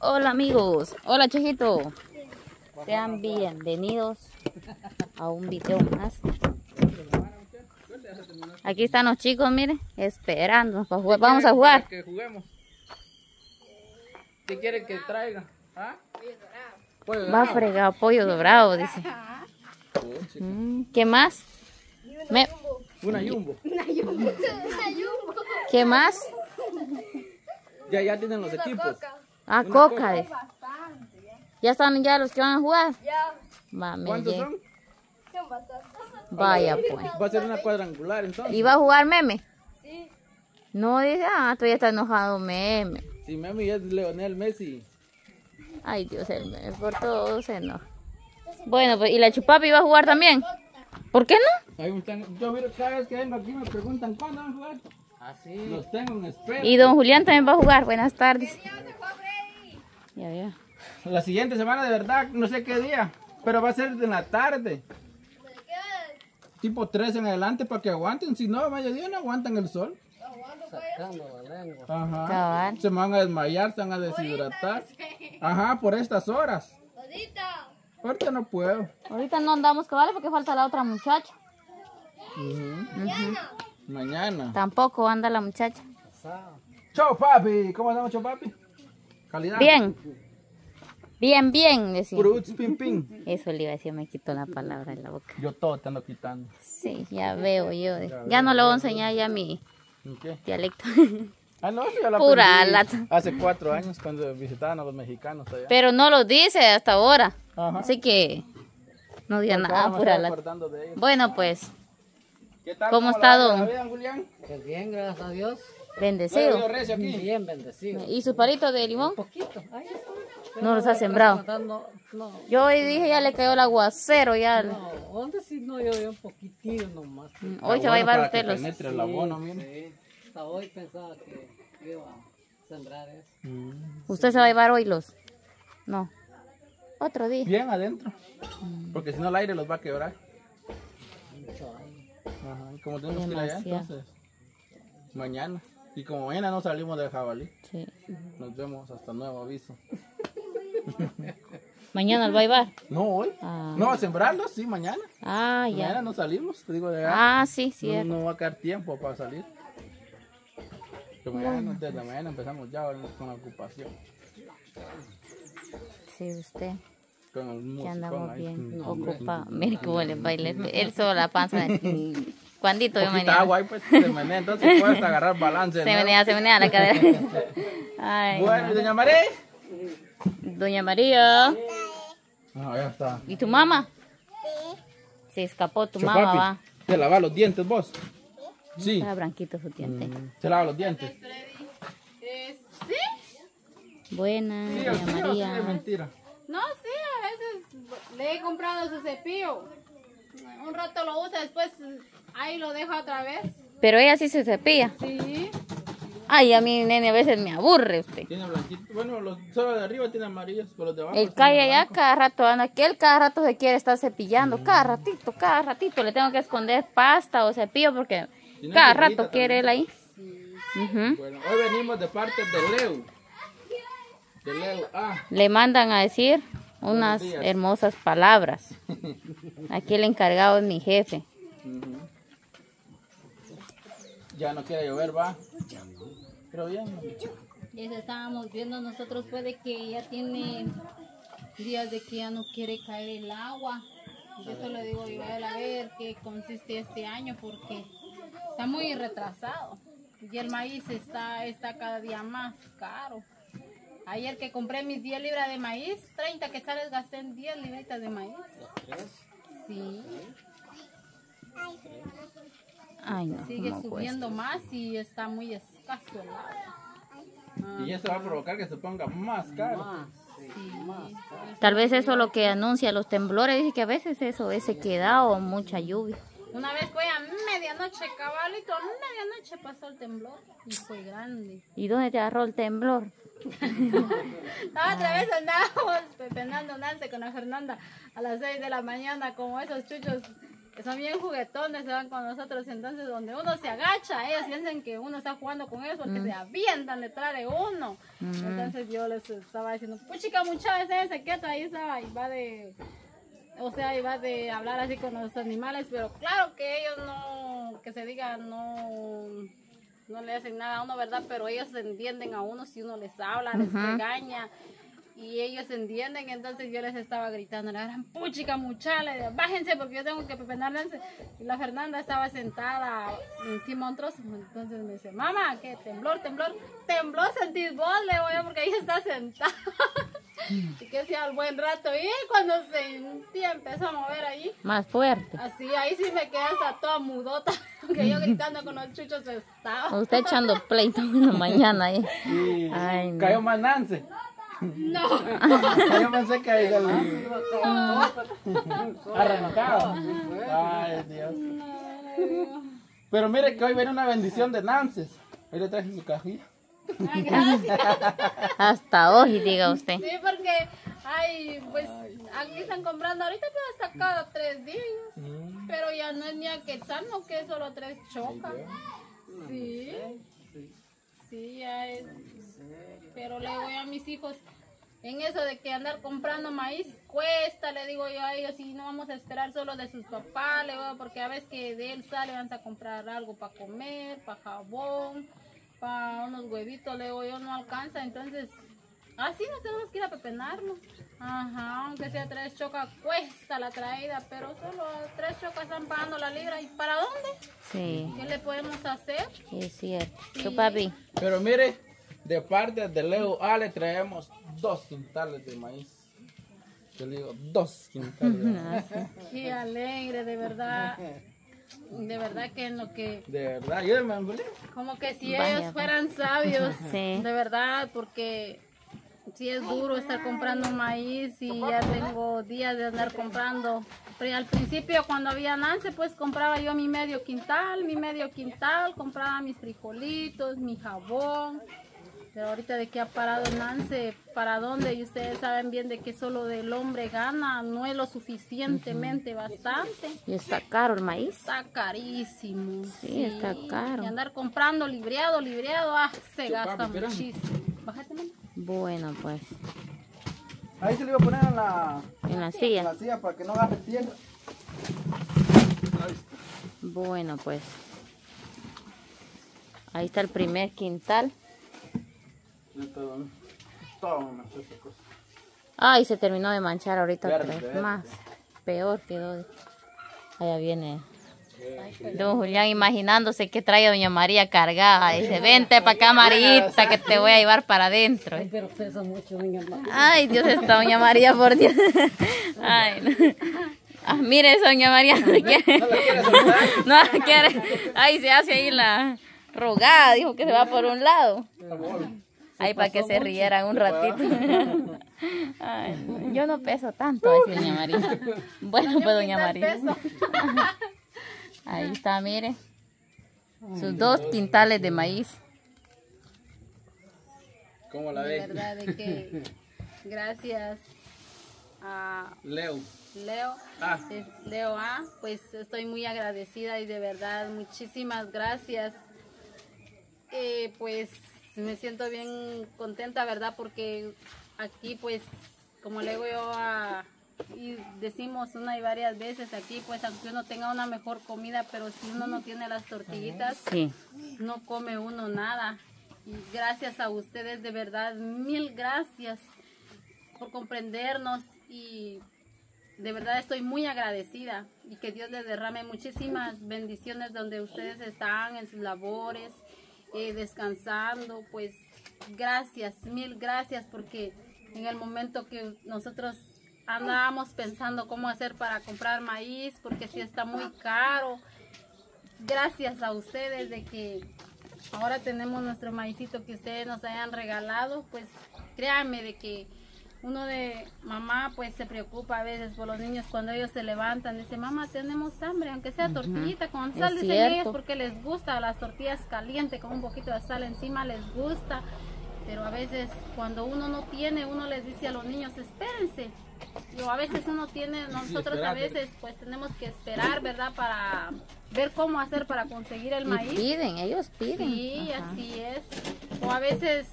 Hola amigos, hola chejito. Sean bienvenidos a un video más. Aquí están los chicos, miren, esperando para jugar. Vamos a jugar. Que juguemos. ¿Qué quiere que traiga? ¿Ah? Va a fregar pollo dorado, dice. Mm, ¿Qué más? Me- Una jumbo. ¿Qué más? Ya, ya tienen los equipos. Ah, coca. dice. ¿Ya están ya los que van a jugar? Ya, Va, ¿Cuántos son? son bastantes. Vaya pues. Va a ser una cuadrangular entonces. ¿Y va a jugar meme? Sí. No, dice, ah, todavía está enojado meme. Si Memi es Leonel Messi. Ay, Dios, el meme por todo se enoja. Bueno, pues, ¿y la chupapi va a jugar también? ¿Por qué no? Ahí me están, yo miro cada vez que vengo aquí me preguntan cuándo van a jugar. Así. Los tengo en espera. Y don Julián también va a jugar. Buenas tardes. Ya, ya. La siguiente semana de verdad, no sé qué día, pero va a ser en la tarde. Tipo 3 en adelante para que aguanten, si no mediodía no aguantan el sol. Ajá. Se van a desmayar, se van a deshidratar. Ajá, por estas horas. Ahorita. Ahorita no puedo. Ahorita no andamos cabales porque falta la otra muchacha. Ujú. Mañana. Tampoco anda la muchacha. Chau papi, ¿cómo andamos chau papi? Calidad. Bien. Bien, bien, decía. Fruits, pim pim. Eso le iba a decir, me quitó la palabra de la boca. Yo todo te ando quitando. Sí, ya veo yo. Ya no le voy a enseñar ya mi dialecto. Ah, no, la Pura aprendí lata. Hace cuatro años cuando visitaban a los mexicanos allá. Pero no lo dice hasta ahora. Ajá. Así que no diga nada, pura lata. Bueno, pues, ¿Qué tal? ¿Cómo le está, don? vida, Julián? Pues bien, gracias a Dios. ¿No ha bendecido. aquí? Bien bendecido. ¿Y sus palitos de limón? Poquito. Ahí está. No los ha sembrado. No, no, Yo hoy dije, ya le cayó el aguacero, ya. no. ¿Dónde sí no llovió un poquitillo nomás? Hoy se va a llevar usted los... Penetre el abono, mire. Sí. Hasta hoy pensaba que iba a sembrar eso. ¿Usted se va a llevar hoy los? No. Otro día. Bien adentro. Porque si no el aire los va a quebrar. Mucho aire. Ajá. Y como tenemos que ir allá, entonces. Mañana. Y como mañana no salimos del jabalí. Sí. Nos vemos hasta nuevo aviso. ¿Mañana lo va a llevar? No, hoy. Ah. No, a sembrarlos, sí, mañana. Ah, Mañana ya. no salimos. Te digo de allá. Ah, sí, no, cierto. no va a quedar tiempo para salir. Pero mañana, desde mañana empezamos ya con la ocupación. Sí, usted. Con el Que musicón andamos bien ocupados. Mire cómo le baila. Él solo la panza. Cuandito yo menea. agua ahí, pues, se menea, entonces puedes agarrar balance. Se ¿no? menea, se menea la cadera. Ay, Bueno, ¿y doña María? Doña María. Ah, ya está. ¿Y tu mamá? Se escapó tu mamá, va. ¿Te lavas los dientes vos? Sí. Está branquito su diente. ¿Se lava los dientes? Buena, Sí, doña sí, sí, es María. mentira. No, sí, a veces le he comprado su cepillo. Un rato lo usa, después ahí lo deja otra vez. Pero ella sí se cepilla. Sí. Ay, a mí, nene, a veces me aburre usted. Tiene blanquito. Bueno, los solo de arriba tienen amarillos, pero los de abajo. El allá blanco. cada rato anda, que él cada rato se quiere estar cepillando, cada ratito, cada ratito. Le tengo que esconder pasta o cepillo porque Tiene cada rato quiere él ahí. Ujú. Bueno, hoy venimos de parte de Leo. De Leo. Ah, Le mandan a decir unas hermosas palabras. Aquí el encargado es mi jefe. Ya no quiere llover, va. Pero bien. Y eso estábamos viendo nosotros, puede que ya tiene días de que ya no quiere caer el agua. Y eso le digo yo a ver qué consiste este año porque está muy retrasado. Y el maíz está, está cada día más caro. Ayer que compré mis 10 libras de maíz, 30 quetzales gasté en 10 libritas de maíz. Sí, Ay, no. sigue ¿cómo cuesta? subiendo más y está muy escaso el agua. Y eso va a provocar que se ponga más caro. Más, sí, más. Tal vez eso es lo que anuncia los temblores. Dice que a veces eso es sequedad o mucha lluvia. Una vez fue a medianoche, cabalito, a medianoche pasó el temblor y fue grande. ¿Y dónde te agarró el temblor? La otra vez andábamos Fernando Nance con la Fernanda a las 6 de la mañana como esos chuchos que son bien juguetones, se van con nosotros, entonces donde uno se agacha, ellos piensan que uno está jugando con ellos porque se avientan detrás de uno. Entonces yo les estaba diciendo, pues chica muchachos, ese quieto, ahí estaba, y va de, o sea, iba de hablar así con los animales, pero claro que ellos no, que se diga, no, no le hacen nada a uno, ¿verdad? Pero ellos entienden a uno si uno les habla, les regaña. Y ellos entienden, entonces yo les estaba gritando, la gran puchica muchacha, bájense porque yo tengo que peinarles. Y la Fernanda estaba sentada encima de un trozo, entonces me dice, mamá, ¿qué? Temblor, temblor, temblor, sentís vos, le voy a porque ella está sentada. y que hacía al buen rato, y cuando sentí, empezó a mover ahí, Más fuerte. así, ahí sí me quedé hasta toda mudota, que yo gritando con los chuchos estaba. Usted echando pleito en la mañana ahí. Ay, no. cayó más Nance. No. Yo pensé que ahí arrancado. Ay, Dios. Pero mire que hoy viene una bendición de Nances. Hoy le traje su cajilla. Ah, gracias. Hasta hoy, diga usted. Sí, porque, ay, pues aquí están comprando ahorita pues hasta cada tres días. Pero ya no es ni a Quetzal, no que solo tres chocas. Sí. Sí, ya es. Pero le digo yo a mis hijos, en eso de que andar comprando maíz cuesta, le digo yo a ellos, y no vamos a esperar solo de sus papás, le digo, porque a veces que de él sale, vamos a comprar algo para comer, para jabón, para unos huevitos, le digo yo, no alcanza, entonces así nos tenemos que ir a pepenarnos. Ajá, aunque sea tres chocas, cuesta la traída, pero solo tres chocas están pagando la libra. ¿Y para dónde? Sí, ¿Qué le podemos hacer? es cierto. Tu papi. Pero mire, de parte de Leo A le traemos dos quintales de maíz. Yo le digo, dos quintales de maíz. Qué alegre, de verdad. De verdad que en lo que, De verdad, yo me como que si Vaya, ellos fueran sabios, Sí. de verdad, porque sí es duro estar comprando maíz y ya tengo días de andar comprando. Pero al principio cuando había Nance, pues compraba yo mi medio quintal, mi medio quintal, compraba mis frijolitos, mi jabón. Pero ahorita de que ha parado Nance, ¿para dónde? Y ustedes saben bien de que solo del hombre gana, no es lo suficientemente bastante. Y está caro el maíz. Está carísimo. Sí, está caro. Y andar comprando libreado, libreado, ah, se gasta papi, muchísimo. Bájate, mami. Bueno, pues. Ahí se le iba a poner en la, En la en silla. la silla para que no agarre tierra. Bueno, pues. Ahí está el primer quintal. Ay, se terminó de manchar ahorita Verde, otra vez verde. más. Peor quedó. Allá viene. Don Julián imaginándose que trae a Doña María cargada. Dice, vente para acá, Marita, que te voy a llevar para adentro. Pero pesa mucho, venga, ma- Ay, Dios está, Doña María, por Dios. Ay, no. Ah, mire eso, Doña María. No quiere. No la quiere soltar. No quiere. Ay, se hace ahí la rogada. Dijo que se va por un lado. Ay, para que se rieran un ratito. Ay, yo no peso tanto, así, Doña María. Bueno, pues, Doña María. Ahí está, mire. Sus dos quintales de maíz. ¿Cómo la De ve? verdad de que gracias a Leo. Leo, Ah. es Leo A, pues estoy muy agradecida y de verdad muchísimas gracias. Eh, pues me siento bien contenta, ¿verdad? Porque aquí pues, como le digo yo a, y decimos una y varias veces aquí, pues aunque uno tenga una mejor comida, pero si uno no tiene las tortillitas, Sí. no come uno nada. Y gracias a ustedes, de verdad, mil gracias por comprendernos y de verdad estoy muy agradecida y que Dios les derrame muchísimas bendiciones donde ustedes están en sus labores, eh, descansando, pues gracias, mil gracias porque en el momento que nosotros andábamos pensando cómo hacer para comprar maíz, porque si está muy caro, gracias a ustedes de que ahora tenemos nuestro maicito que ustedes nos hayan regalado, pues créanme de que uno de mamá pues se preocupa a veces por los niños cuando ellos se levantan, dice mamá tenemos hambre, aunque sea tortillita con sal, dicen ellos porque les gusta las tortillas calientes con un poquito de sal encima, les gusta. Pero a veces cuando uno no tiene, uno les dice a los niños, espérense. Y a veces uno tiene, nosotros a veces pues tenemos que esperar, ¿verdad? Para ver cómo hacer para conseguir el Y maíz. piden, ellos piden. Sí, Ajá. así es. O a veces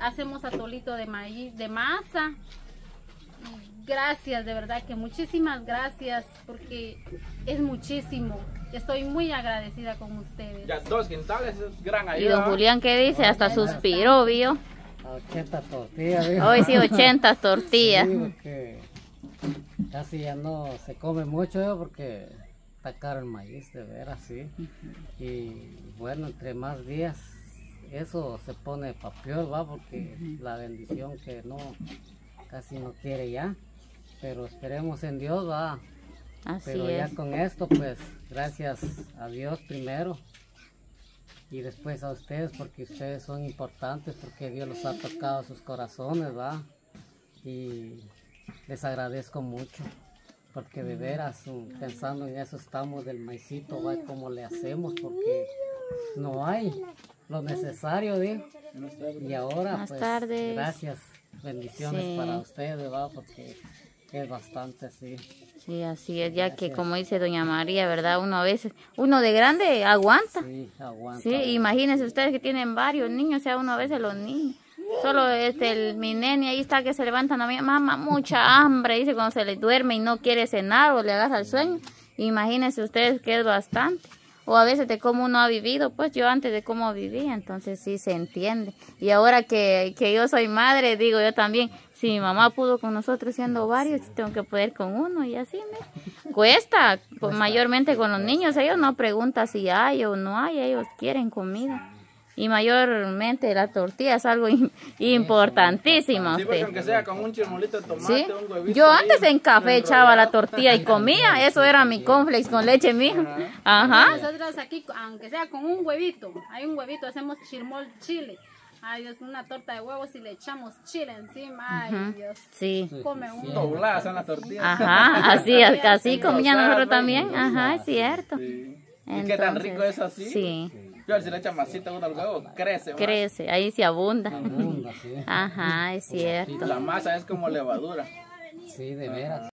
hacemos atolito de maíz, de masa. Gracias, de verdad que muchísimas gracias porque es muchísimo. Estoy muy agradecida con ustedes. Ya dos quintales es gran Y ayuda. don Julián, ¿qué dice? Hasta suspiró, vio. A 80 tortillas, digo. Hoy sí, 80 tortillas. Sí, porque casi ya no se come mucho porque está caro el maíz, de veras, sí. Y bueno, entre más días eso se pone pa' peor, va, porque la bendición que no, casi no quiere ya. Pero esperemos en Dios, va. Así Pero ya con esto, pues, gracias a Dios primero. Y después a ustedes, porque ustedes son importantes, porque Dios los ha tocado a sus corazones, ¿va? Y les agradezco mucho, porque de veras, mm, pensando en eso estamos del maicito, ¿va? ¿Cómo le hacemos? Porque no hay lo necesario, ¿de? Y ahora, Buenas pues, tardes. gracias, bendiciones Sí. para ustedes, ¿va? Porque es bastante así. Sí, así es, ya que como dice doña María, ¿verdad? Uno a veces, uno de grande aguanta. Sí, aguanta. Sí, imagínense ustedes que tienen varios niños, o sea, uno a veces los niños. Solo este, el, mi nene ahí está que se levanta, no, mamá, mucha hambre, dice cuando se le duerme y no quiere cenar o le agarra el sueño. Imagínense ustedes que es bastante. O a veces de cómo uno ha vivido, pues yo antes de cómo vivía, entonces sí se entiende. Y ahora que, que yo soy madre, digo yo también, si mi mamá pudo con nosotros siendo varios, tengo que poder con uno y así, ¿no? Cuesta, pues, mayormente con los niños, ellos no preguntan si hay o no hay, ellos quieren comida. Y mayormente la tortilla es algo im- importantísimo. Sí, porque aunque sea con un chirmolito de tomate, Sí. un huevito. Yo antes en café echaba la tortilla y comía, eso era mi cornflakes con leche mija. Ajá. Nosotros aquí, aunque sea con un huevito, hay un huevito, hacemos chirmol chile. Ay Dios, una torta de huevos y le echamos chile encima. Ay Dios, Sí. come uno. Dobladas son las tortillas. Ajá, así, así comía nosotros también. Ajá, es cierto. Sí. ¿Y qué tan rico es así? Sí, Si le echa masita uno al huevo, crece. más. crece, ahí se abunda. Abunda, sí. Ajá, es cierto. La masa es como levadura. Sí, de veras.